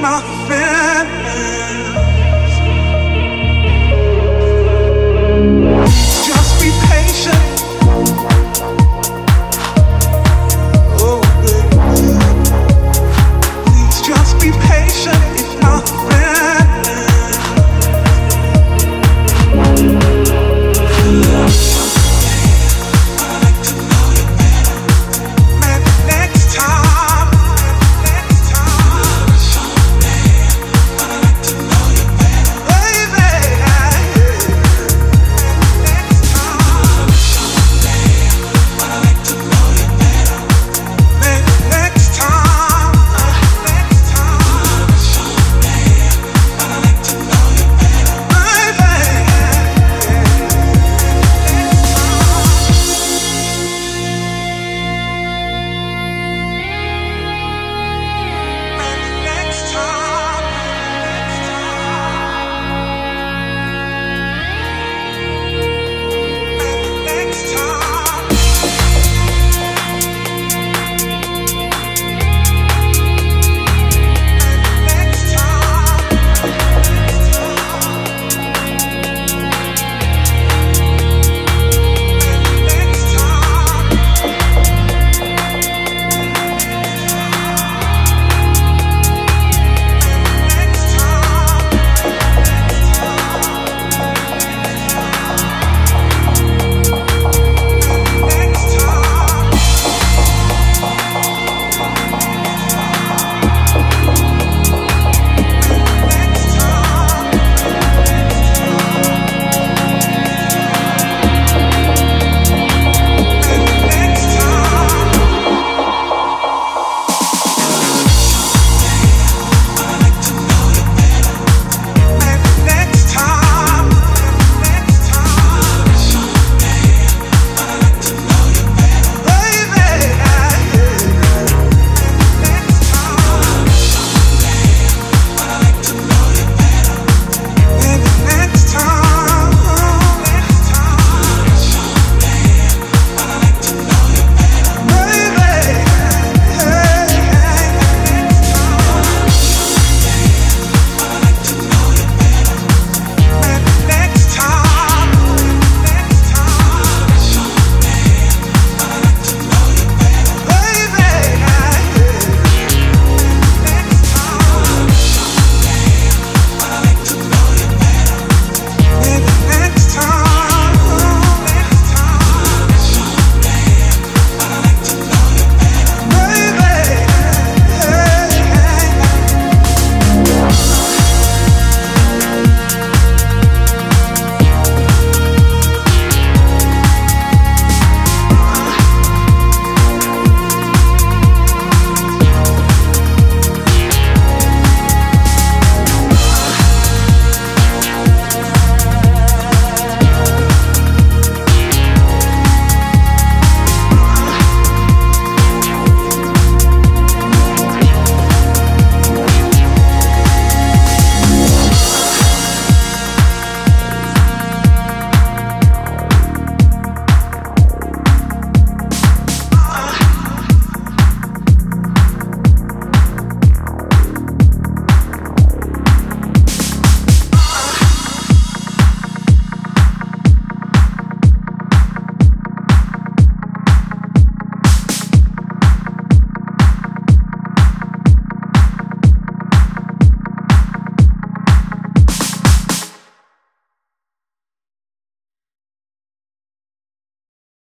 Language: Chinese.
吗？